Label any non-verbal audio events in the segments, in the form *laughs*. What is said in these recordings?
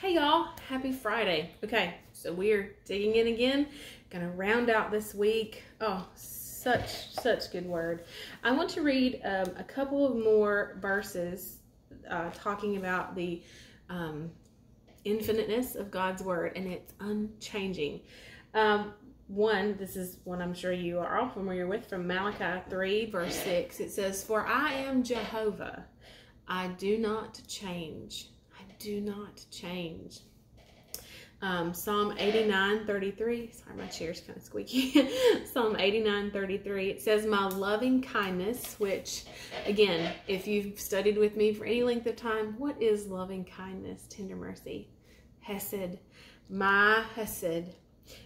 Hey y'all, happy Friday. Okay, so we're digging in again. Gonna round out this week. Oh, such such good word. I want to read um, a couple of more verses uh, talking about the um, infiniteness of God's word, and it's unchanging. Um, one, this is one I'm sure you are all familiar with from Malachi 3, verse 6. It says, For I am Jehovah, I do not change do not change. Um, Psalm 89 33. Sorry, my chair's kind of squeaky. *laughs* Psalm 89 33. It says, My loving kindness, which, again, if you've studied with me for any length of time, what is loving kindness, tender mercy? Hesed. My Hesed.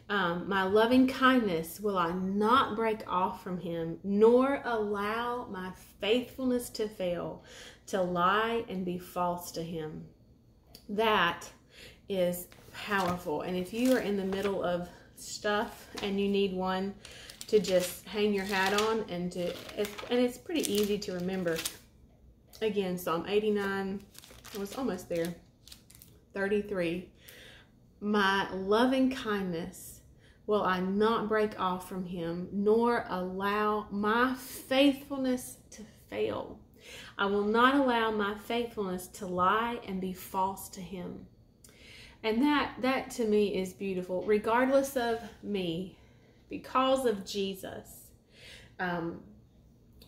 Um, my loving kindness will I not break off from him, nor allow my faithfulness to fail, to lie and be false to him that is powerful. And if you are in the middle of stuff and you need one to just hang your hat on and to, and it's pretty easy to remember. Again, Psalm 89, I was almost there. 33. My loving kindness will I not break off from him, nor allow my faithfulness to fail. I will not allow my faithfulness to lie and be false to him. And that that to me is beautiful, regardless of me, because of Jesus. Um,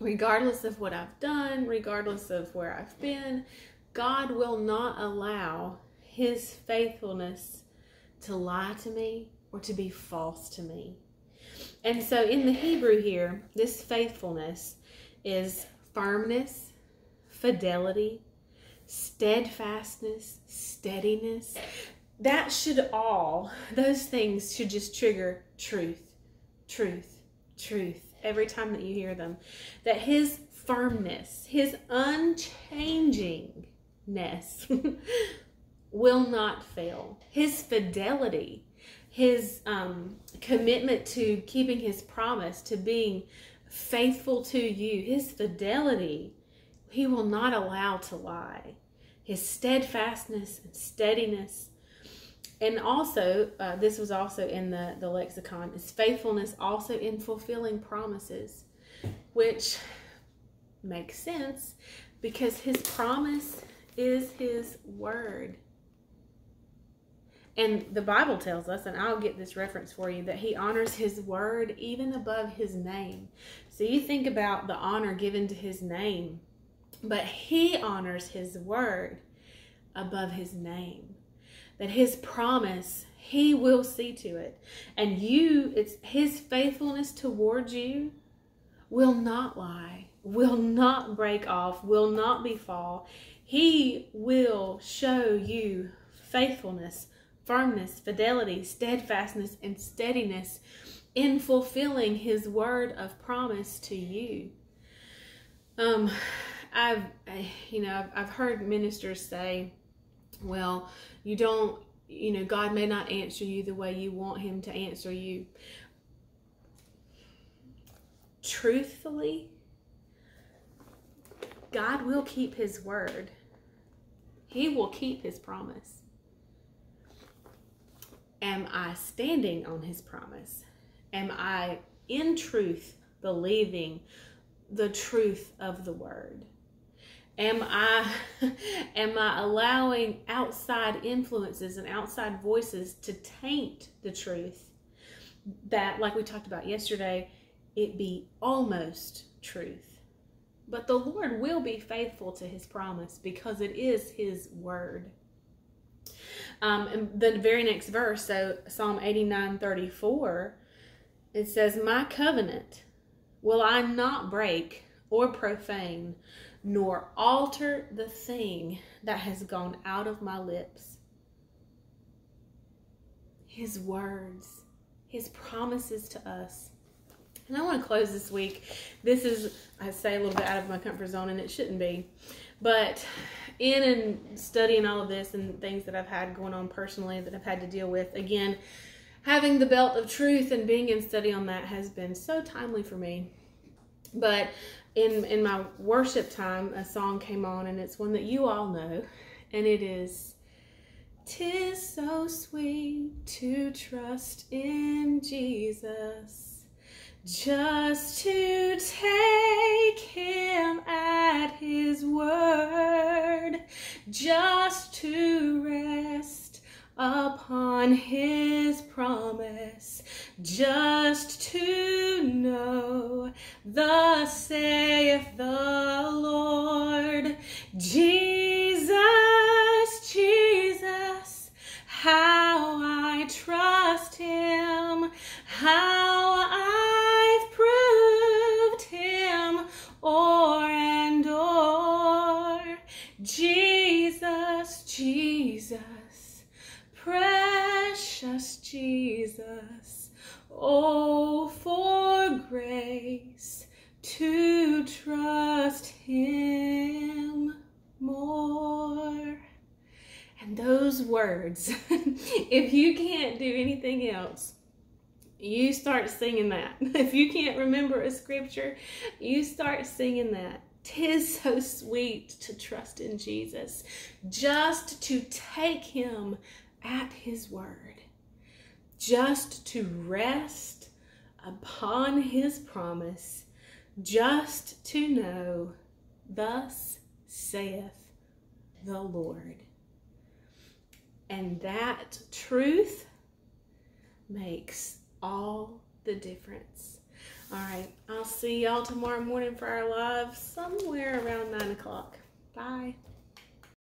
regardless of what I've done, regardless of where I've been, God will not allow his faithfulness to lie to me or to be false to me. And so in the Hebrew here, this faithfulness is firmness, fidelity, steadfastness, steadiness. That should all, those things should just trigger truth, truth, truth every time that you hear them. That his firmness, his unchangingness *laughs* will not fail. His fidelity, his um, commitment to keeping his promise, to being faithful to you, his fidelity, he will not allow to lie. His steadfastness and steadiness. And also, uh, this was also in the, the lexicon, is faithfulness also in fulfilling promises, which makes sense because his promise is his word. And the Bible tells us, and I'll get this reference for you, that he honors his word even above his name. So you think about the honor given to his name, but he honors his word above his name. That his promise, he will see to it. And you, it's his faithfulness towards you will not lie, will not break off, will not befall. He will show you faithfulness firmness, fidelity, steadfastness, and steadiness in fulfilling his word of promise to you. Um, I've, you know, I've, I've heard ministers say, well, you don't, you know, God may not answer you the way you want him to answer you. Truthfully, God will keep his word. He will keep his promise. Am I standing on his promise? Am I in truth believing the truth of the word? Am I *laughs* am I allowing outside influences and outside voices to taint the truth that like we talked about yesterday, it be almost truth. But the Lord will be faithful to his promise because it is his word. Um, and the very next verse, so Psalm 89 34, it says, My covenant will I not break or profane, nor alter the thing that has gone out of my lips. His words, His promises to us. And I want to close this week. This is, I say, a little bit out of my comfort zone, and it shouldn't be. But in and studying all of this and things that I've had going on personally that I've had to deal with, again, having the belt of truth and being in study on that has been so timely for me. But in in my worship time, a song came on, and it's one that you all know, and it is Tis so sweet to trust in Jesus, just to take him at his word, just to rest upon his promise, just to know, thus saith the Lord. Jesus, Jesus, Jesus, precious Jesus, oh, for grace to trust him more. And those words, *laughs* if you can't do anything else, you start singing that. *laughs* If you can't remember a scripture, you start singing that. Tis so sweet to trust in Jesus, just to take him at his word, just to rest upon his promise, just to know, thus saith the Lord. And that truth makes all the difference. All right, I'll see y'all tomorrow morning for our live somewhere around 9 o'clock. Bye.